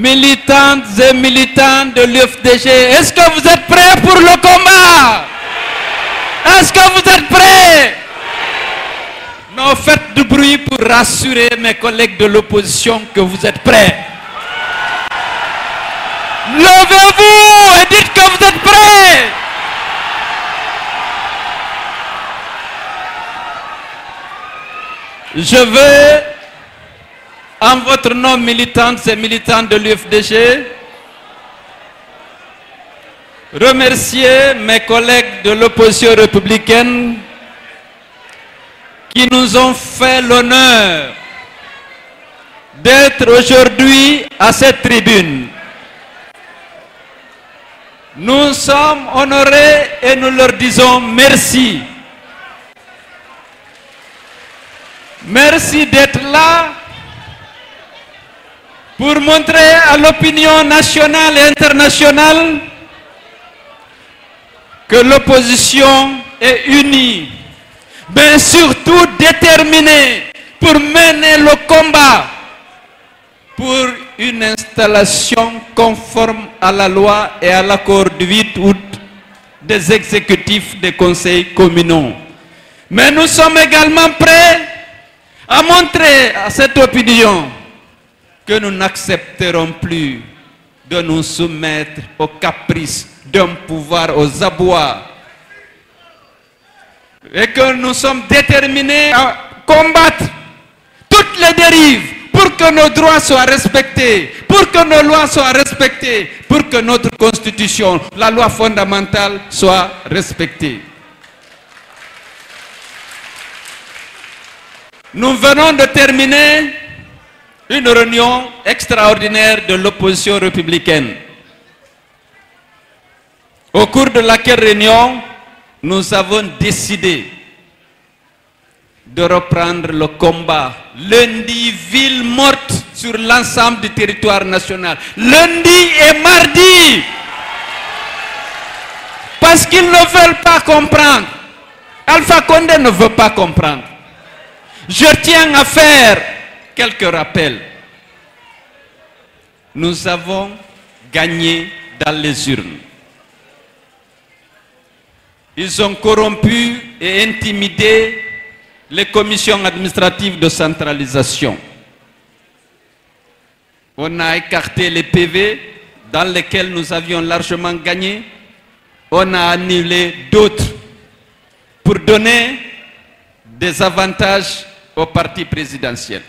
militantes et militants de l'UFDG, est-ce que vous êtes prêts pour le combat? Est-ce que vous êtes prêts? Non, faites du bruit pour rassurer mes collègues de l'opposition que vous êtes prêts. Levez-vous et dites que vous êtes prêts. Je veux, en votre nom militantes et militants de l'UFDG, remercier mes collègues de l'opposition républicaine qui nous ont fait l'honneur d'être aujourd'hui à cette tribune. Nous sommes honorés et nous leur disons merci. Merci d'être là pour montrer à l'opinion nationale et internationale que l'opposition est unie, mais surtout déterminée pour mener le combat pour une installation conforme à la loi et à l'accord du 8 août des exécutifs des conseils communaux. Mais nous sommes également prêts à montrer à cette opinion que nous n'accepterons plus de nous soumettre aux caprices d'un pouvoir aux abois et que nous sommes déterminés à combattre toutes les dérives pour que nos droits soient respectés, pour que nos lois soient respectées, pour que notre constitution, la loi fondamentale, soit respectée. Nous venons de terminer une réunion extraordinaire de l'opposition républicaine. Au cours de laquelle réunion, nous avons décidé de reprendre le combat. Lundi, ville morte sur l'ensemble du territoire national. Lundi et mardi. Parce qu'ils ne veulent pas comprendre. Alpha Condé ne veut pas comprendre. Je tiens à faire quelques rappels. Nous avons gagné dans les urnes. Ils ont corrompu et intimidé les commissions administratives de centralisation. On a écarté les PV dans lesquels nous avions largement gagné. On a annulé d'autres pour donner des avantages au parti présidentiel.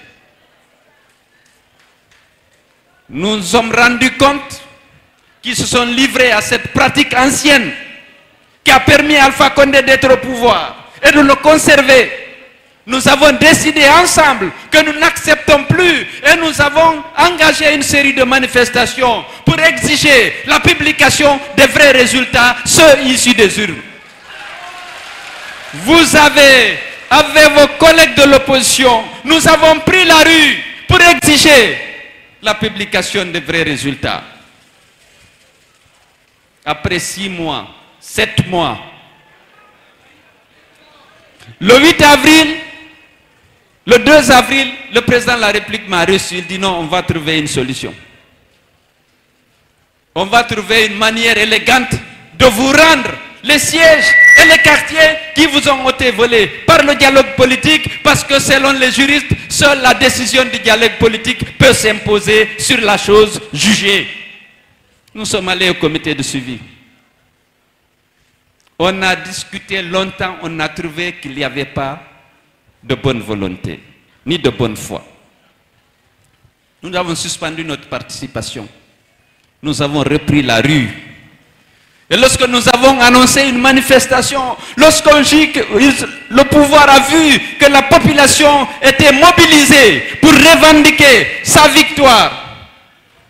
Nous nous sommes rendus compte qu'ils se sont livrés à cette pratique ancienne qui a permis à Alpha Condé d'être au pouvoir et de le conserver. Nous avons décidé ensemble que nous n'acceptons plus et nous avons engagé une série de manifestations pour exiger la publication des vrais résultats, ceux issus des urnes. Vous avez, avec vos collègues de l'opposition, nous avons pris la rue pour exiger la publication des vrais résultats. Après six mois, sept mois, le 8 avril, le 2 avril, le président de la République m'a reçu. Il dit non, on va trouver une solution. On va trouver une manière élégante de vous rendre les sièges et les quartiers qui vous ont été volés par le dialogue politique parce que selon les juristes, seule la décision du dialogue politique peut s'imposer sur la chose jugée. Nous sommes allés au comité de suivi. On a discuté longtemps, on a trouvé qu'il n'y avait pas de bonne volonté, ni de bonne foi. Nous avons suspendu notre participation. Nous avons repris la rue. Et lorsque nous avons annoncé une manifestation, lorsqu'on dit que le pouvoir a vu que la population était mobilisée pour revendiquer sa victoire,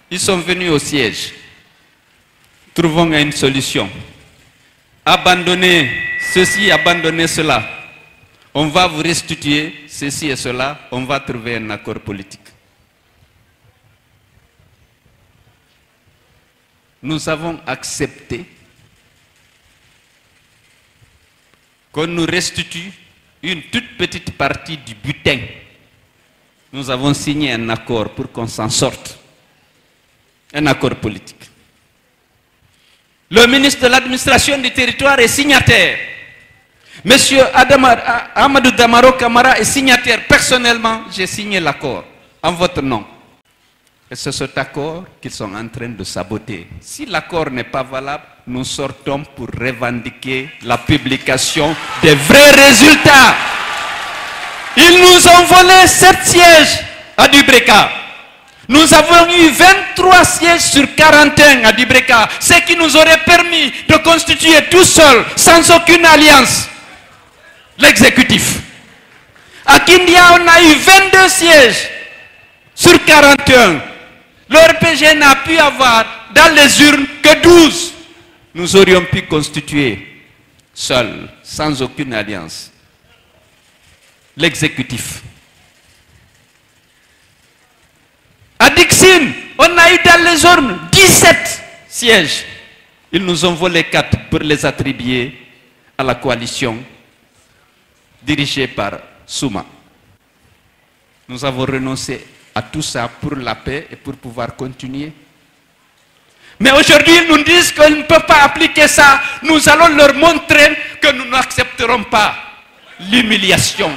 ils sont venus au siège. Trouvons une solution. Abandonnez ceci, abandonnez cela. On va vous restituer ceci et cela. On va trouver un accord politique. Nous avons accepté qu'on nous restitue une toute petite partie du butin. Nous avons signé un accord pour qu'on s'en sorte. un accord politique. Le ministre de l'administration du territoire est signataire. Monsieur Amadou Damaro Kamara est signataire. Personnellement, j'ai signé l'accord en votre nom. Et c'est cet accord qu'ils sont en train de saboter. Si l'accord n'est pas valable, nous sortons pour revendiquer la publication des vrais résultats. Ils nous ont volé 7 sièges à Dubreka. Nous avons eu 23 sièges sur 41 à Dubreka, ce qui nous aurait permis de constituer tout seul, sans aucune alliance, l'exécutif. À Kindia, on a eu 22 sièges sur 41. Le RPG n'a pu avoir dans les urnes que 12. Nous aurions pu constituer seuls, sans aucune alliance, l'exécutif. À Dixine, on a eu dans les urnes 17 sièges. Ils nous ont volé 4 pour les attribuer à la coalition dirigée par Souma. Nous avons renoncé à tout ça pour la paix et pour pouvoir continuer. Mais aujourd'hui, ils nous disent qu'ils ne peuvent pas appliquer ça. Nous allons leur montrer que nous n'accepterons pas l'humiliation.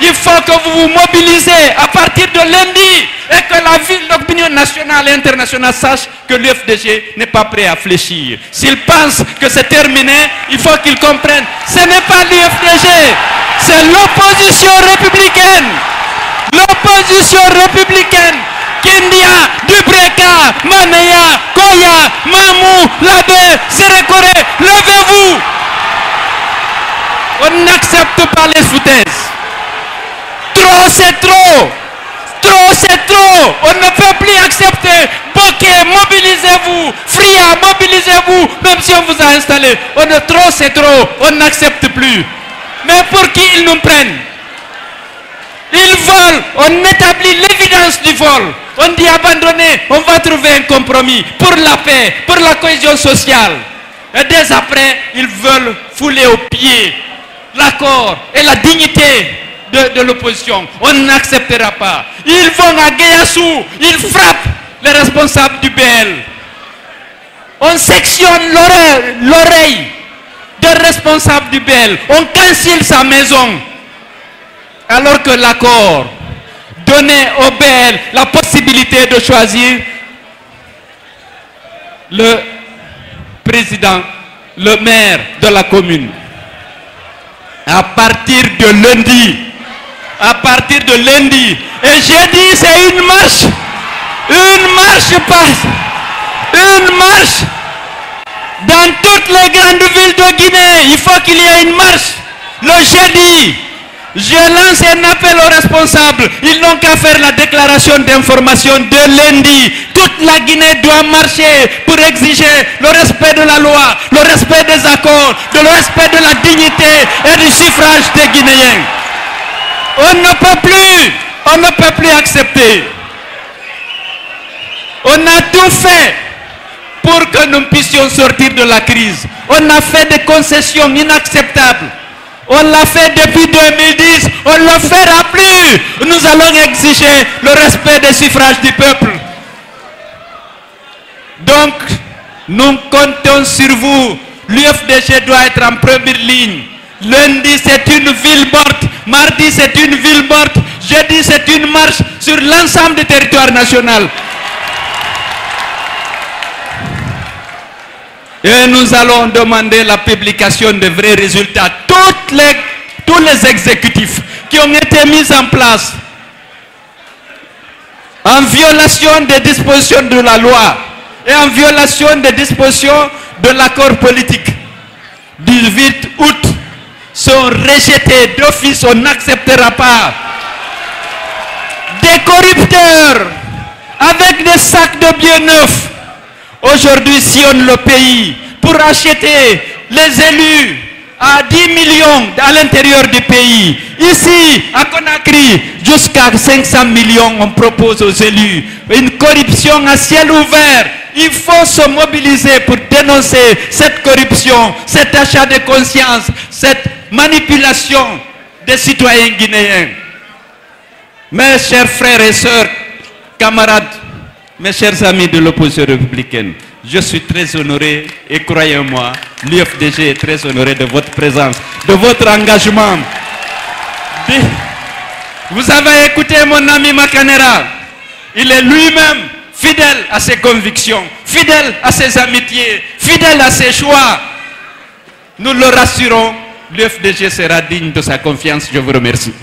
Il faut que vous vous mobilisez à partir de lundi et que la ville, l'opinion nationale et internationale sache que l'UFDG n'est pas prêt à fléchir. S'ils pensent que c'est terminé, il faut qu'ils comprennent. Ce n'est pas l'UFDG, c'est l'opposition républicaine. L'opposition républicaine. Kindia, Dubreka, Maneya, Koya, Mamou, Labé, Sérékoré, levez-vous. On n'accepte pas les foutaises. Trop, c'est trop. Trop, c'est trop. On ne peut plus accepter. Bokeh, mobilisez-vous. Fria, mobilisez-vous. Même si on vous a installé. On est trop, c'est trop. On n'accepte plus. Mais pour qui ils nous prennent? Ils volent. On établit l'évidence du vol. On dit abandonner. On va trouver un compromis pour la paix, pour la cohésion sociale. Et dès après, ils veulent fouler aux pieds l'accord et la dignité de, l'opposition. On n'acceptera pas. Ils vont à Guéassou, ils frappent les responsables du BL. On sectionne l'oreille des responsables du BL. On cancelle sa maison. Alors que l'accord donnait au BL la possibilité de choisir le président, le maire de la commune. À partir de lundi, à partir de lundi. Et j'ai dit, c'est une marche. Une marche passe. Une marche. Dans toutes les grandes villes de Guinée, il faut qu'il y ait une marche. Le jeudi, je lance un appel aux responsables. Ils n'ont qu'à faire la déclaration d'information de lundi. Toute la Guinée doit marcher pour exiger le respect de la loi, le respect des accords, le respect de la dignité et du suffrage des Guinéens. On ne peut plus, on ne peut plus accepter. On a tout fait pour que nous puissions sortir de la crise. On a fait des concessions inacceptables. On l'a fait depuis 2010, on ne le fera plus. Nous allons exiger le respect des suffrages du peuple. Donc, nous comptons sur vous. L'UFDG doit être en première ligne. Lundi, c'est une ville morte. Mardi, c'est une ville morte. Jeudi, c'est une marche sur l'ensemble du territoire national. Et nous allons demander la publication de vrais résultats. Les, tous les exécutifs qui ont été mis en place en violation des dispositions de la loi et en violation des dispositions de l'accord politique du 8 août sont rejetés d'office, on n'acceptera pas. Des corrupteurs avec des sacs de biens neufs aujourd'hui sillonnent le pays pour acheter les élus à 10 millions à l'intérieur du pays. Ici, à Conakry, jusqu'à 500 millions, on propose aux élus une corruption à ciel ouvert. Il faut se mobiliser pour dénoncer cette corruption, cet achat de conscience, cette manipulation des citoyens guinéens. Mes chers frères et sœurs, camarades, Mes chers amis de l'opposition républicaine, je suis très honoré et croyez-moi, l'UFDG est très honoré de votre présence, de votre engagement. Vous avez écouté mon ami Macanera. Il est lui-même fidèle à ses convictions, fidèle à ses amitiés, fidèle à ses choix. Nous le rassurons, l'UFDG sera digne de sa confiance. Je vous remercie.